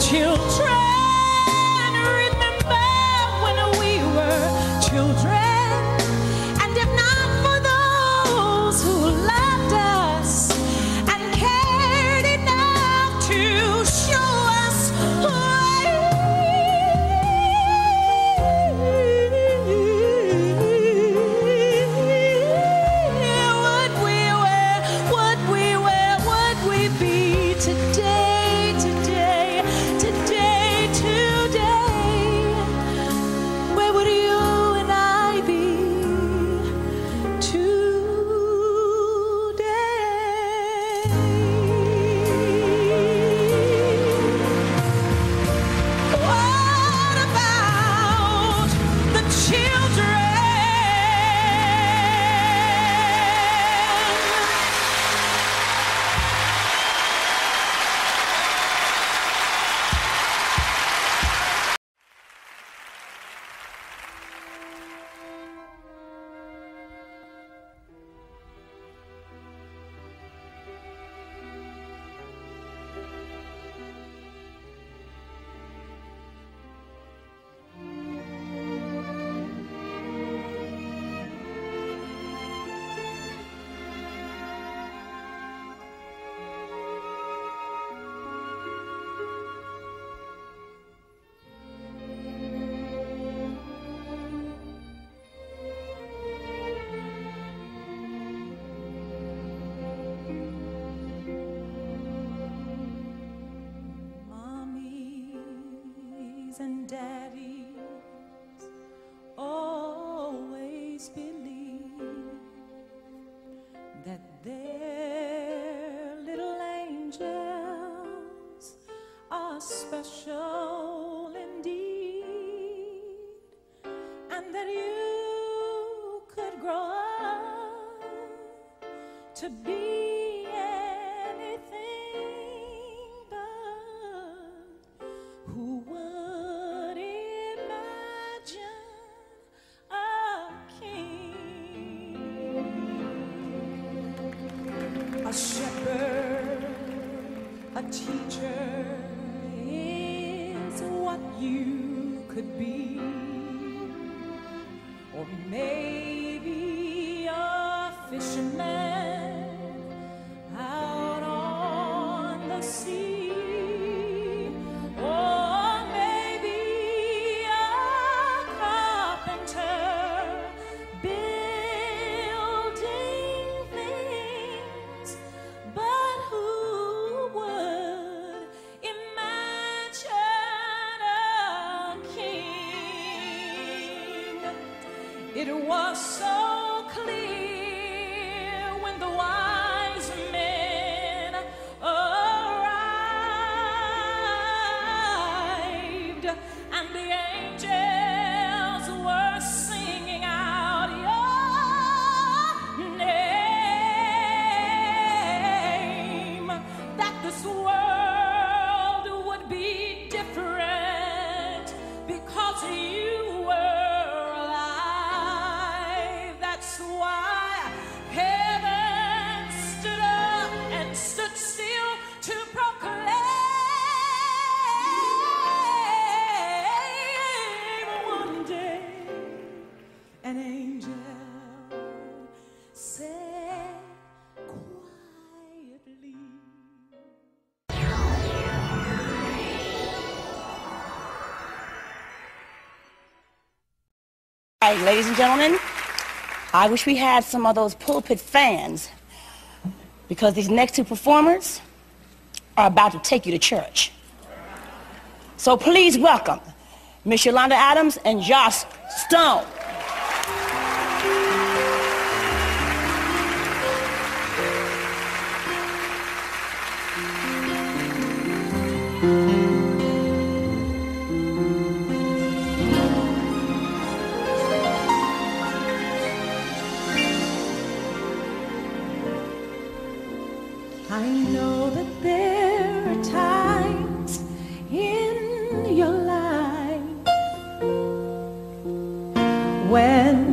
children? a shepherd, a teacher is what you could be, or maybe a fisherman. was so ladies and gentlemen, I wish we had some of those pulpit fans because these next two performers are about to take you to church. So please welcome Miss Yolanda Adams and Joss Stone. I know that there are times in your life when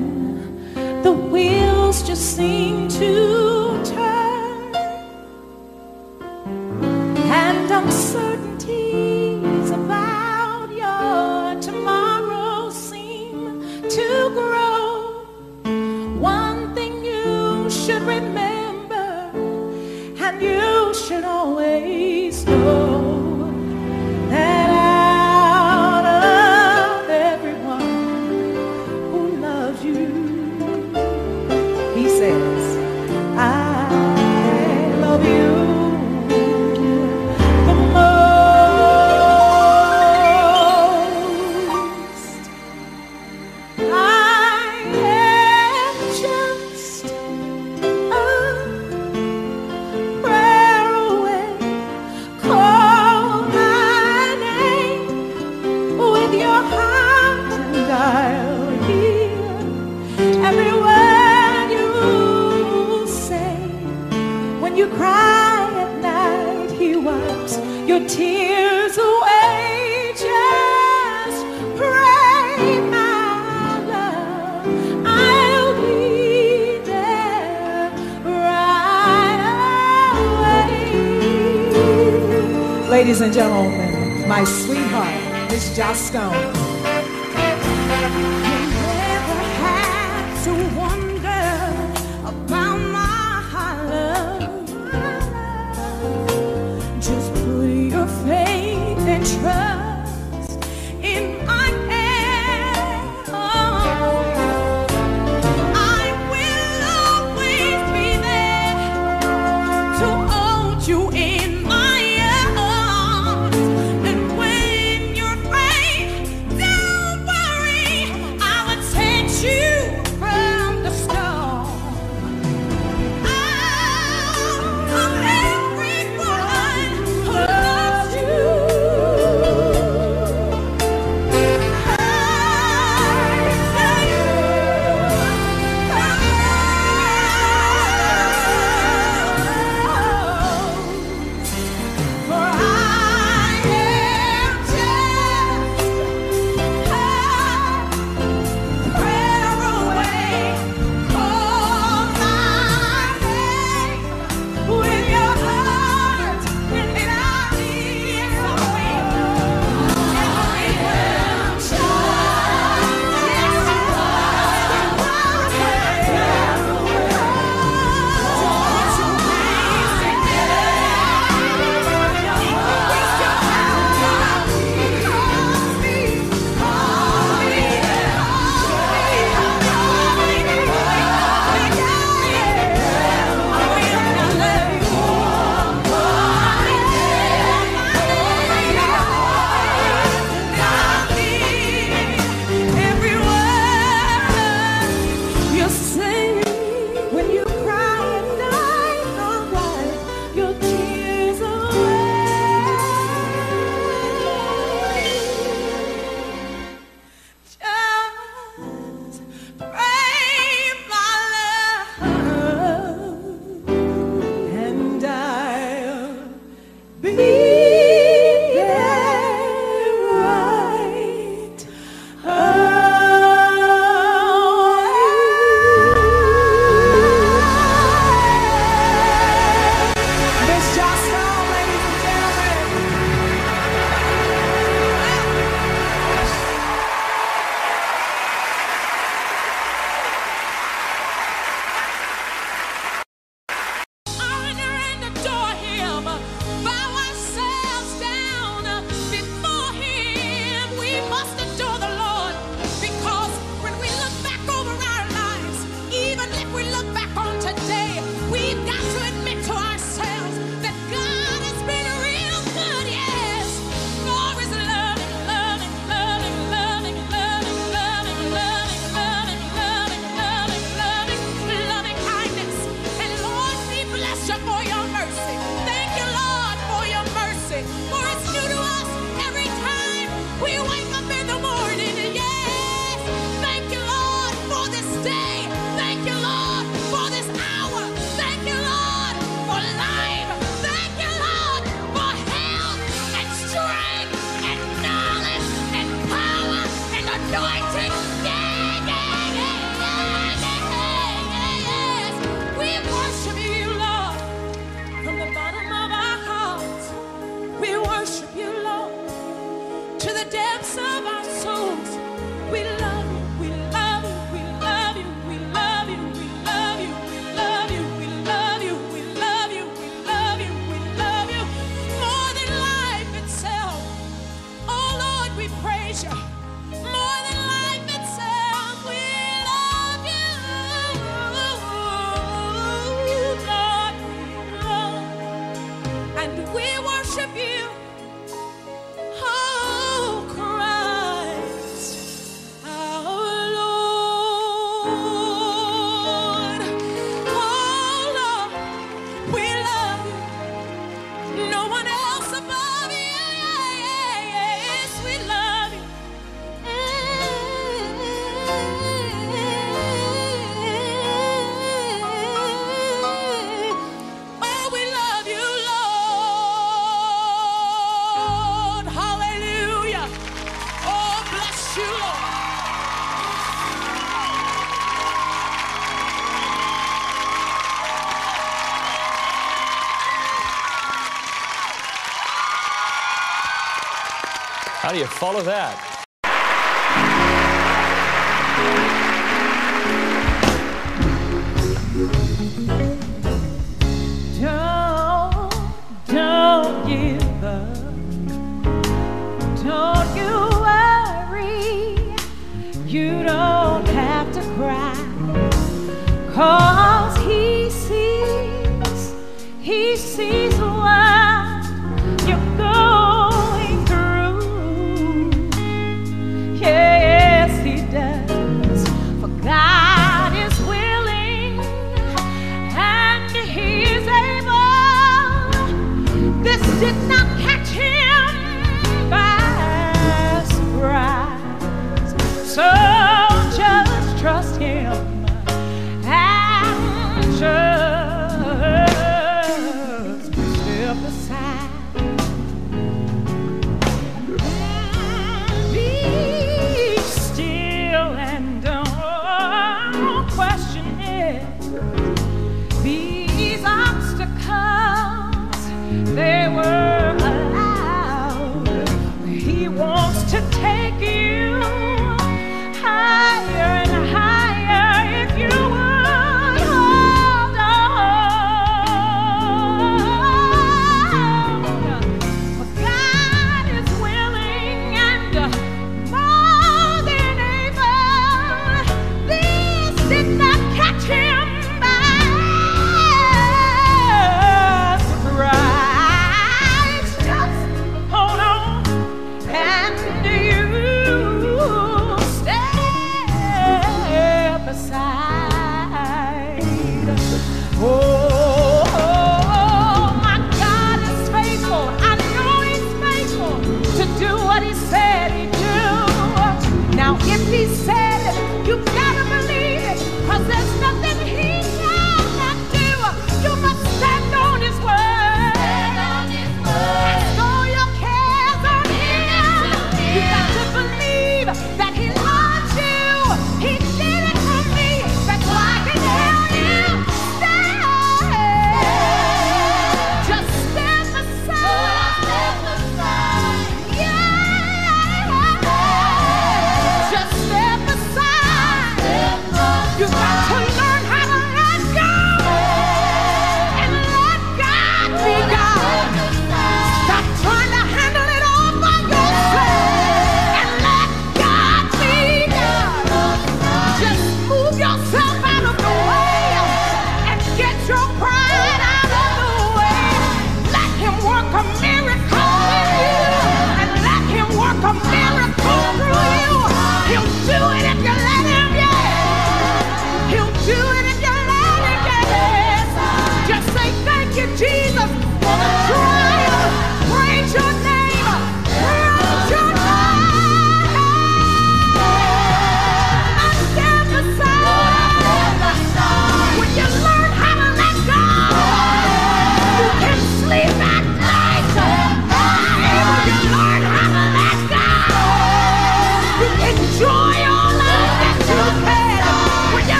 follow that?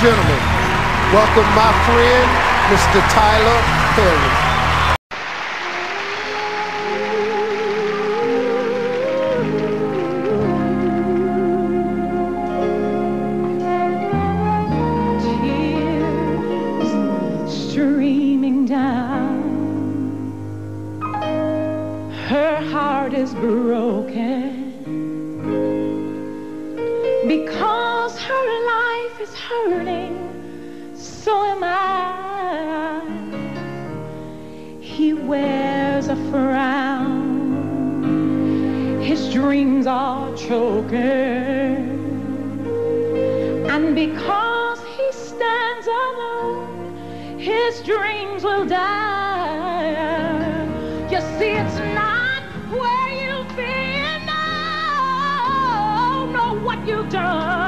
Gentlemen, welcome my friend, Mr. Tyler Perry. you done?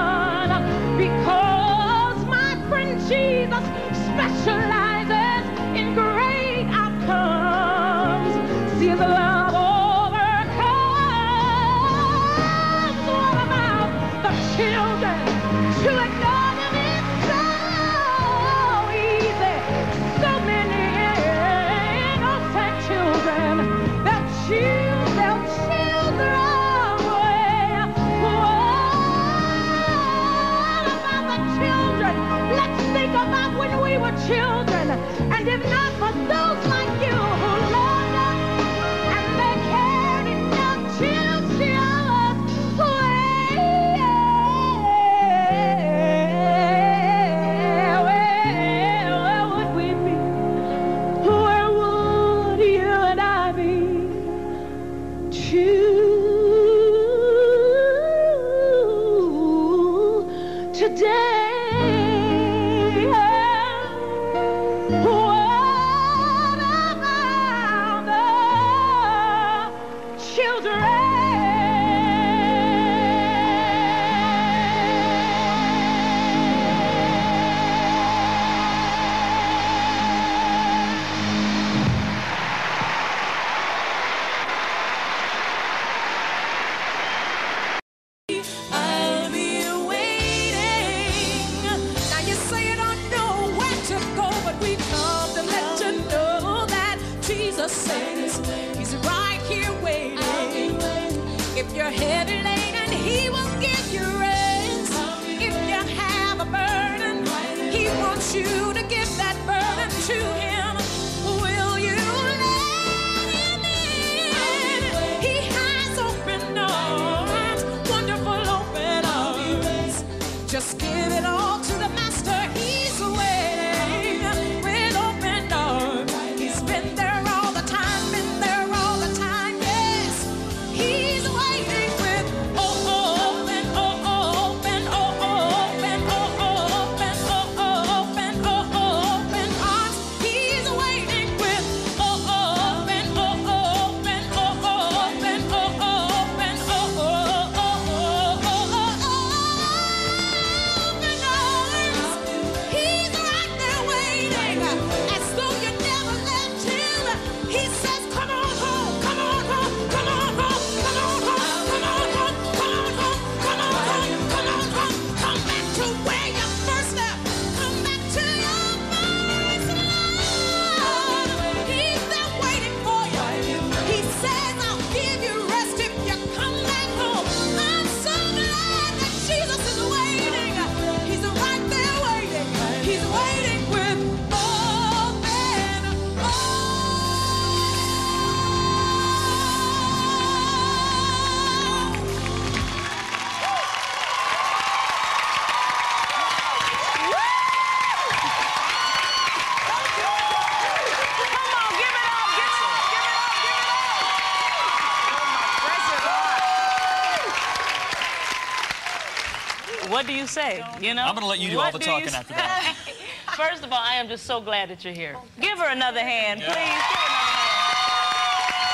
Say? You know? I'm gonna let you do all the do talking after that. First of all, I am just so glad that you're here. Give her another hand, please. Give her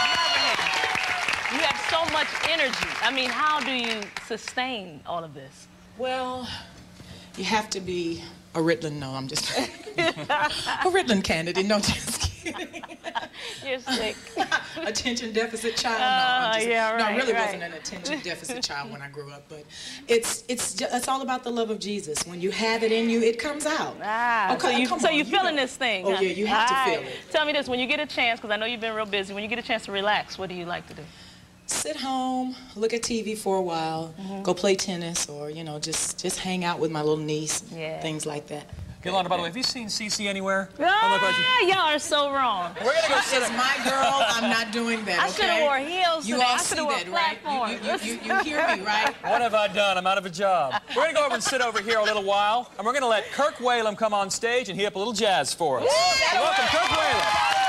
another hand. You have so much energy. I mean, how do you sustain all of this? Well, you have to be a Ritalin. No, I'm just a Ritalin candidate. No, just kidding. You're sick. attention deficit child. No, Ah, I'm just, yeah, no, I really right. wasn't an attention deficit child when I grew up. But it's it's it's all about the love of Jesus. When you have it in you, it comes out. Ah, Okay, so you so on, you you feeling know. this thing? Oh, huh? yeah, you have to All feel right. it. Tell me this: when you get a chance, because I know you've been real busy. When you get a chance to relax, what do you like to do? Sit home, look at TV for a while, Mm-hmm. go play tennis, or you know, just just hang out with my little niece. Yeah. Things like that. Yolanda, by the way, have you seen Cece anywhere? Oh Ah, y'all are so wrong. We're gonna go sit. It's my girl. I'm not doing that. I shoulda wore heels You today. all I see wore that, right? You, you, you, you, you hear me, right? What have I done? I'm out of a job. We're gonna go over and sit over here a little while, and we're gonna let Kirk Whalum come on stage and hit up a little jazz for us. Welcome, Kirk Whalum.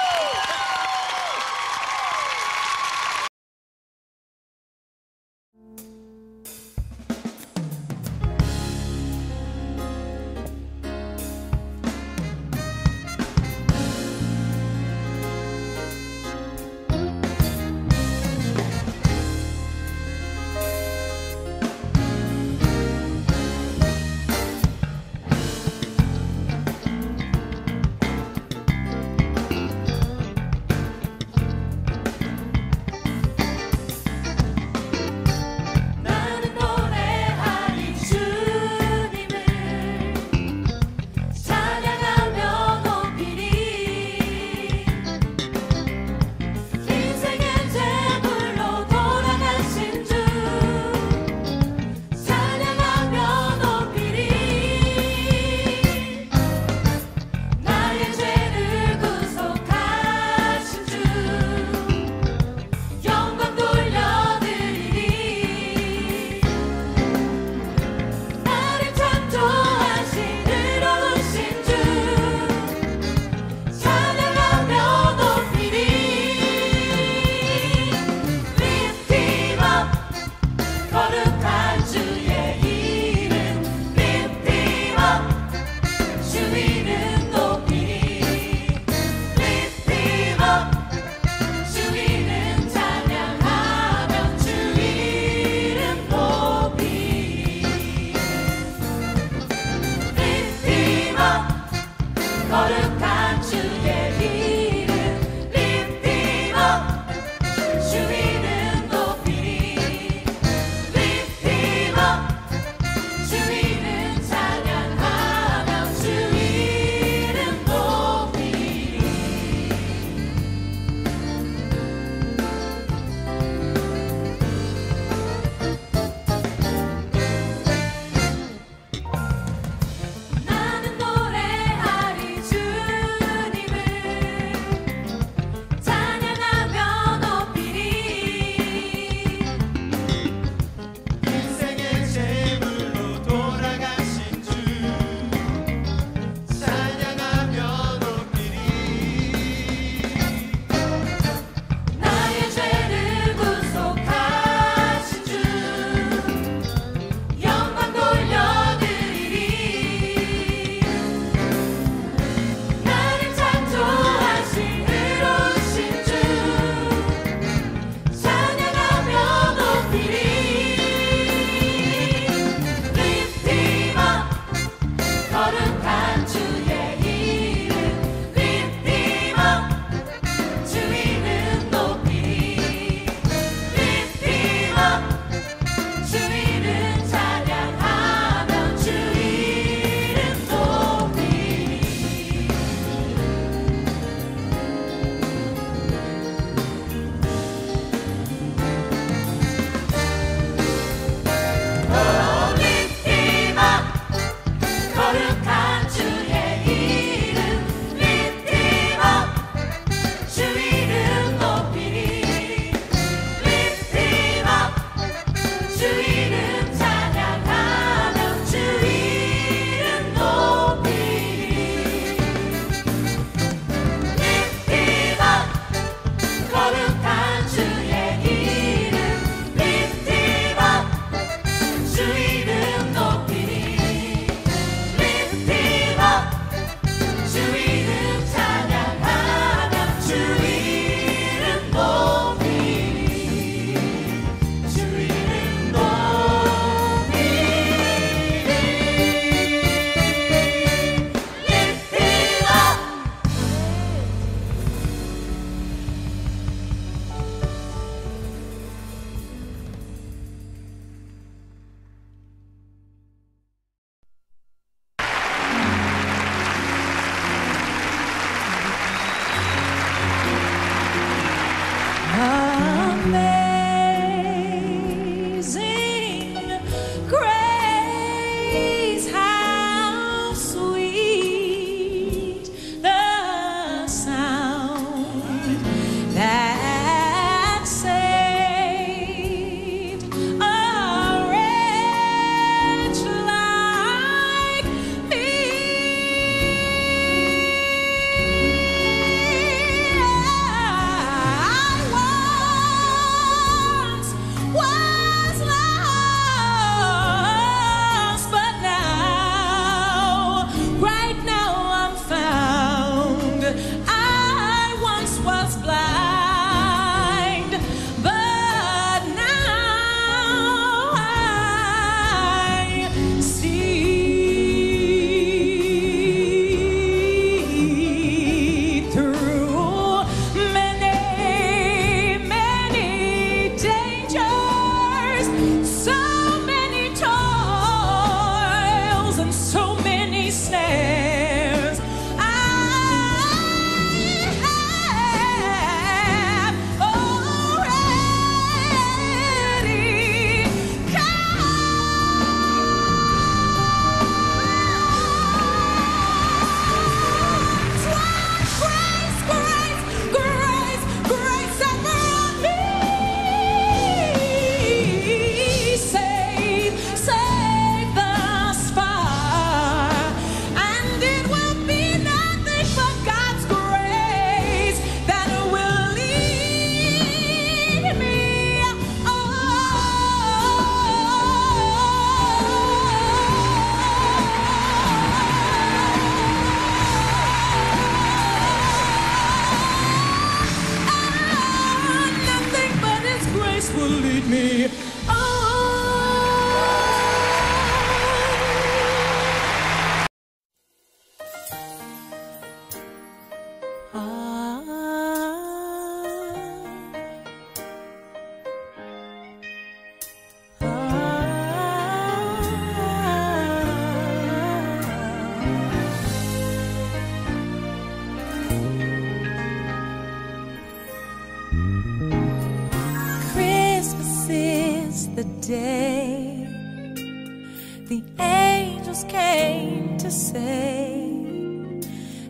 the angels came to say,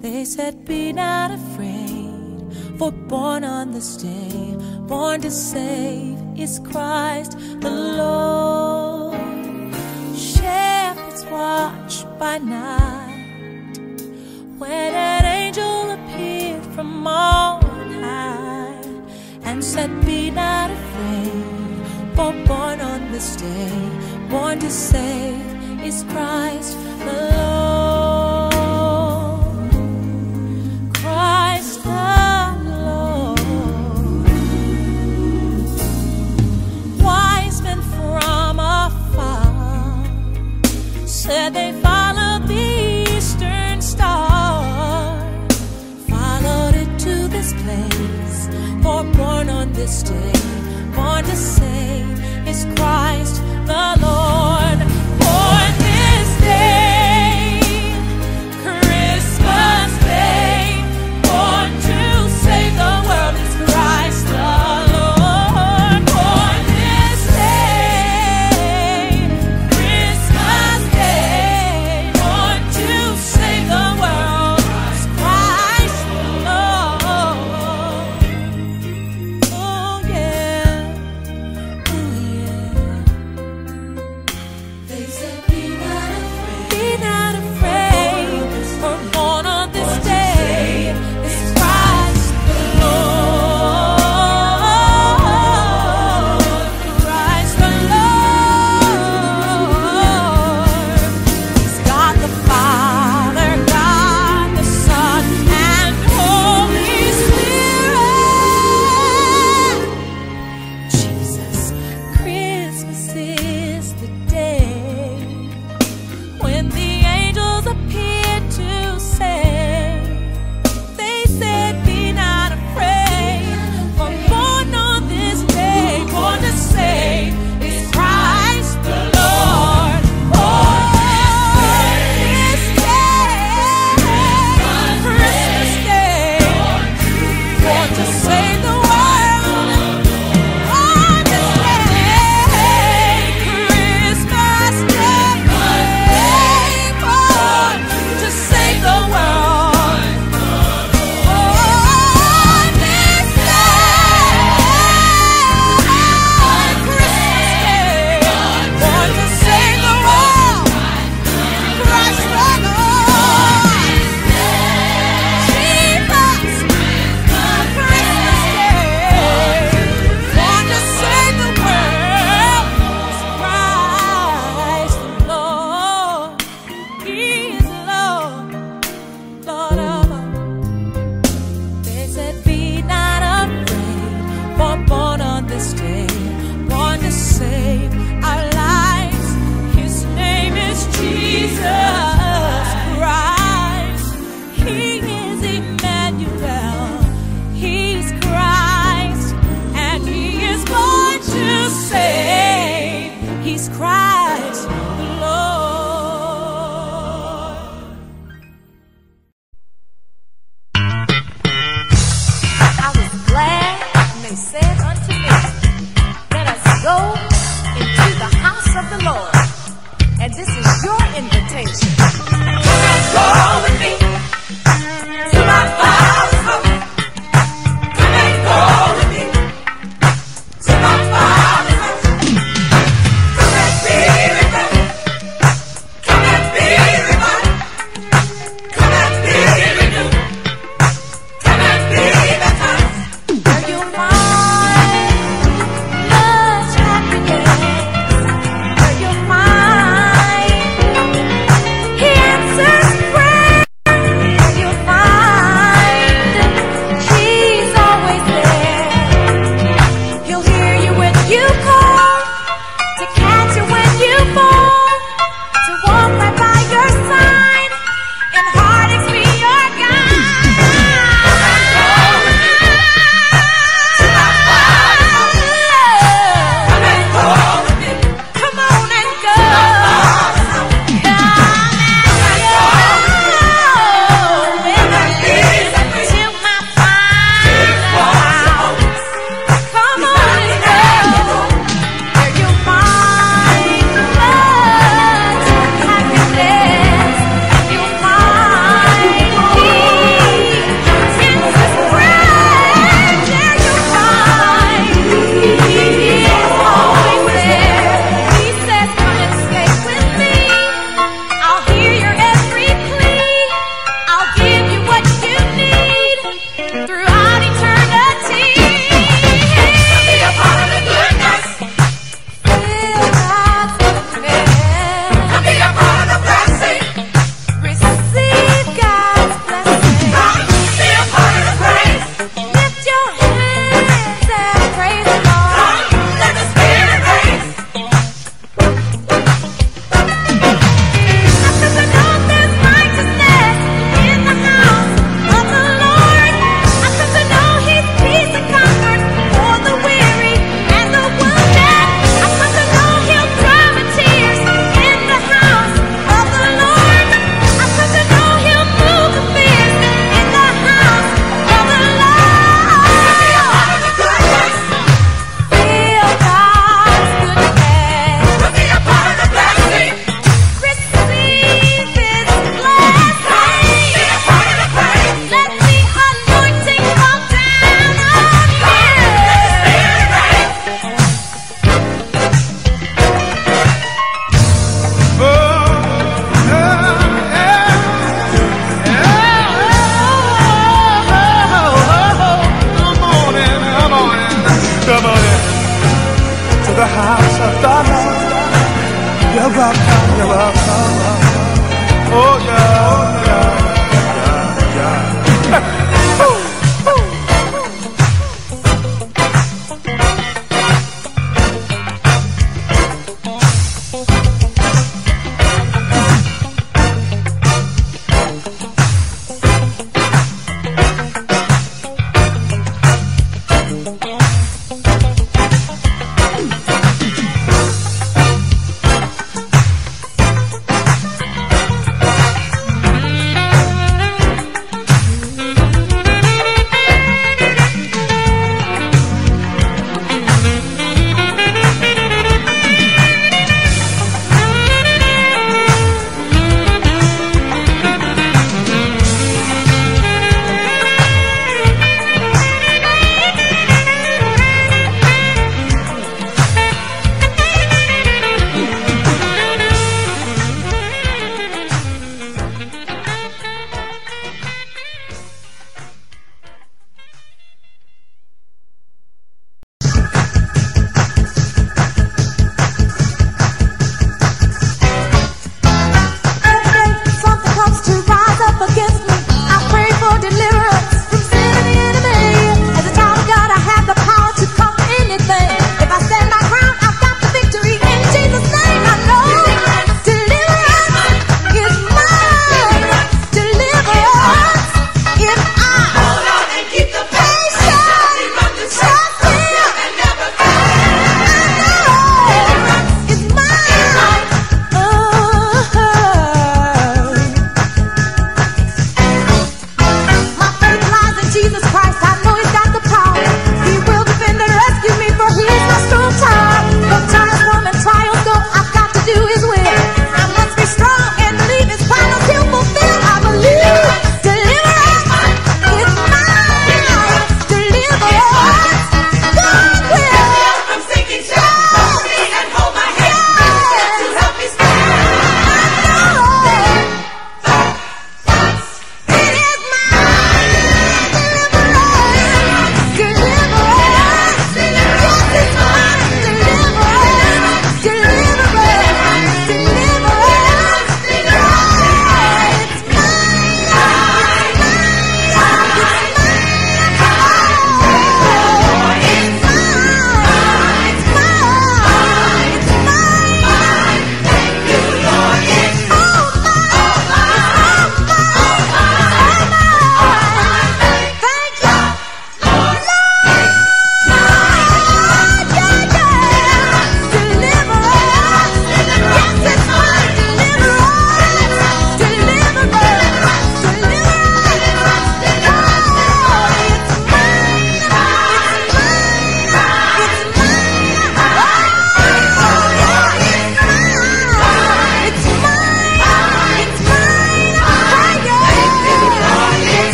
They said, Be not afraid, for born on this day, born to save is Christ the Lord. Shepherds watch by night when an angel appeared from on high and said, Be not afraid, for born on this day born to save. Christ.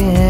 again.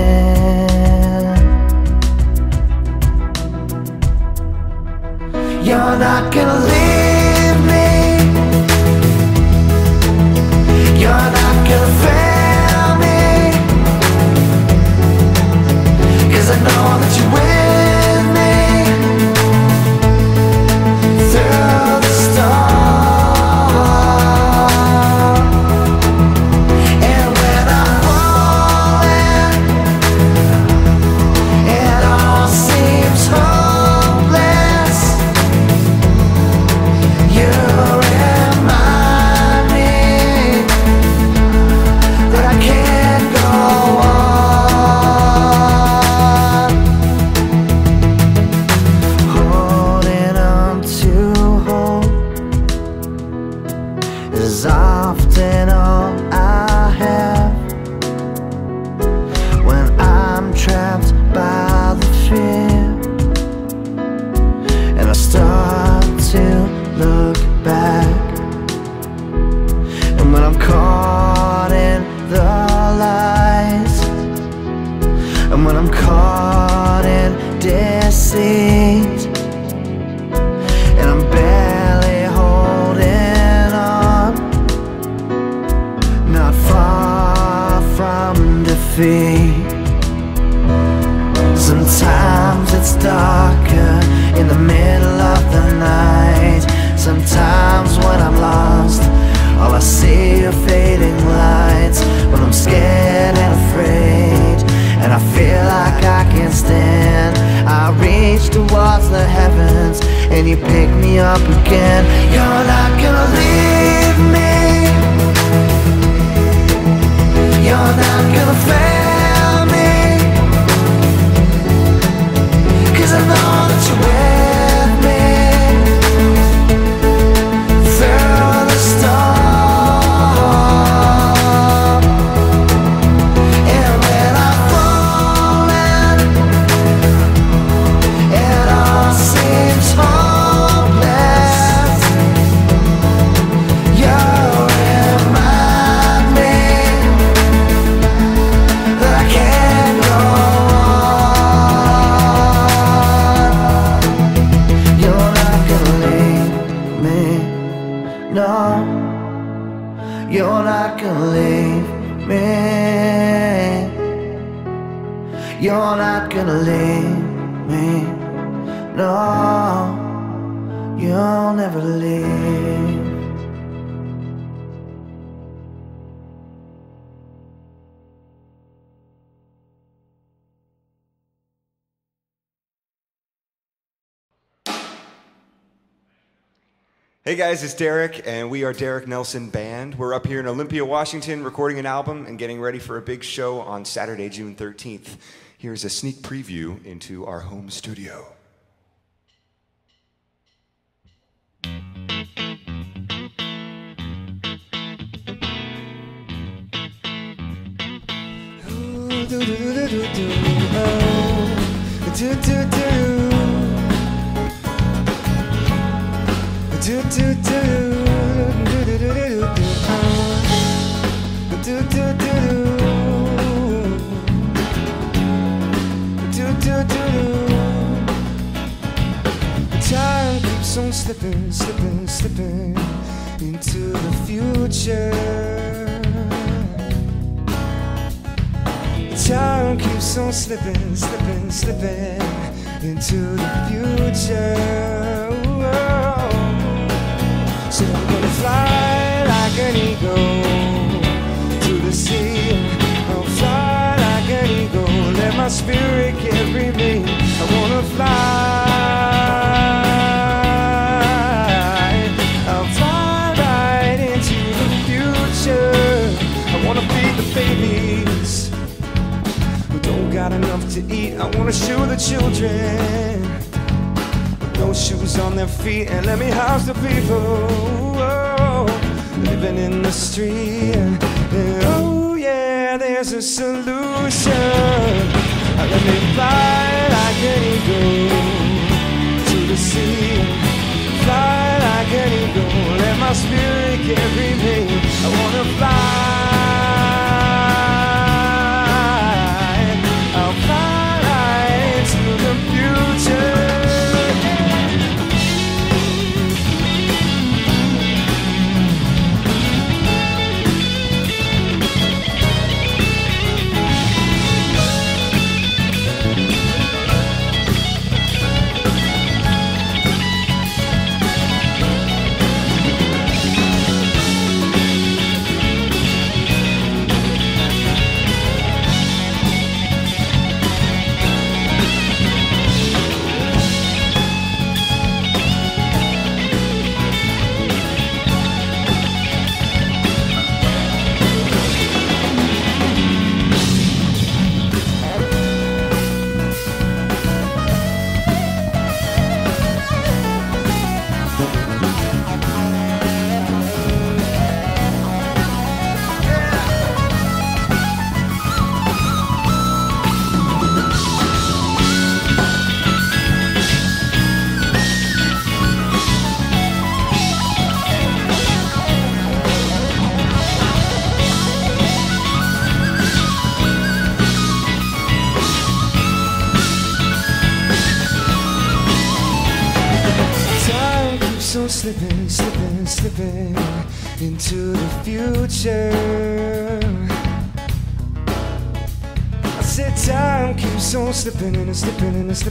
Hey guys, it's Derek, and we are Derek Nelson Band. We're up here in Olympia, Washington, recording an album and getting ready for a big show on Saturday, June 13th. Here's a sneak preview into our home studio. Time keeps on slipping, slipping, slipping into the future. Time keeps on slipping, slipping, slipping into the future. Fly like an eagle to the sea. I'll fly like an eagle, let my spirit carry me. I wanna fly. I'll fly right into the future. I wanna feed the babies who don't got enough to eat. I wanna show the children no shoes on their feet and let me house the people And oh yeah, there's a solution. Uh, Let me fly like an eagle to the sea. Fly like an eagle, let my spirit carry me. I wanna fly.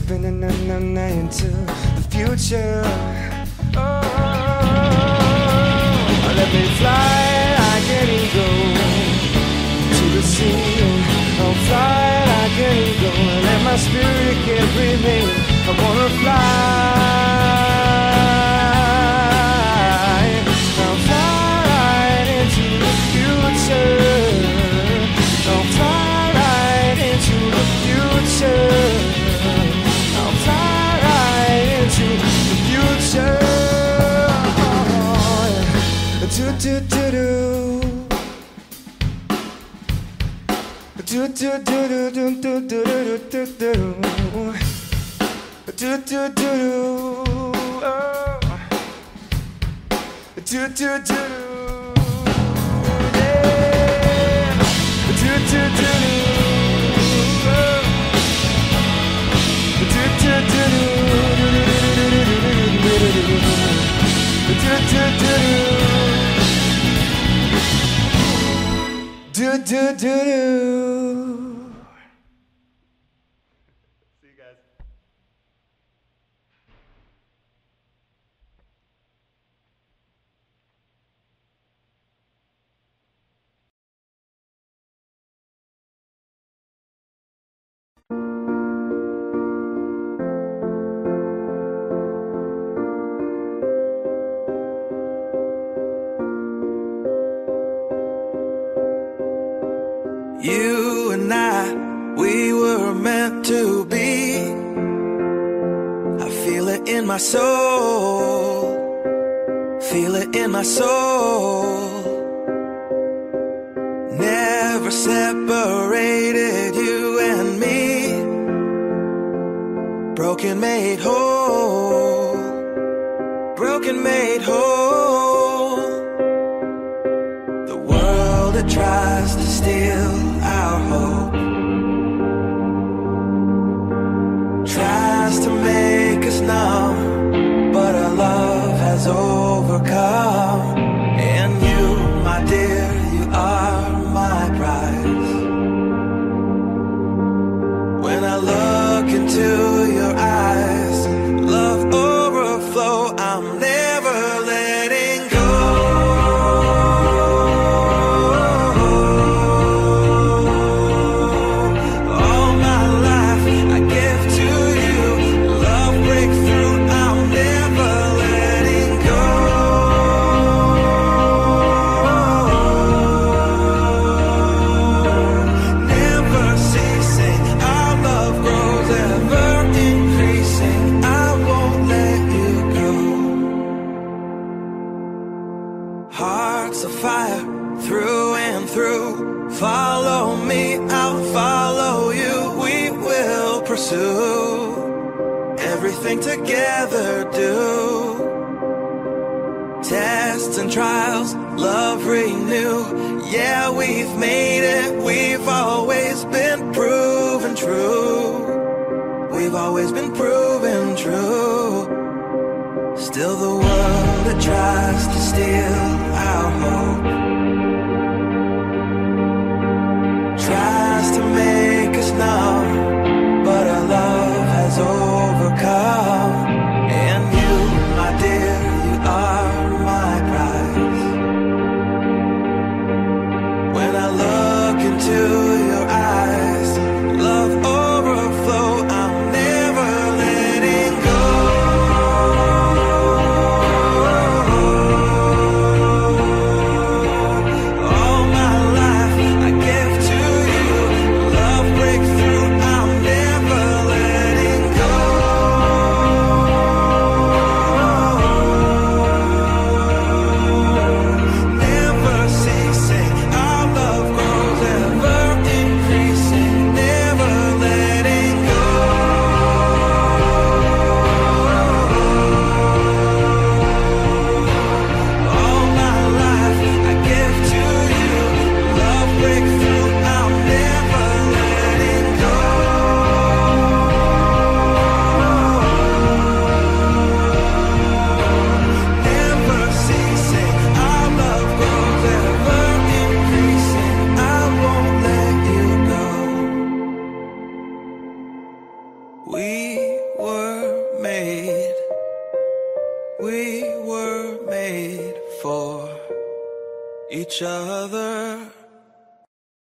been a night into the future. do do do do do do do do do do do do do oh. do do do yeah. do do do oh. do do do do do do do do do do do do do my soul. Feel it in my soul.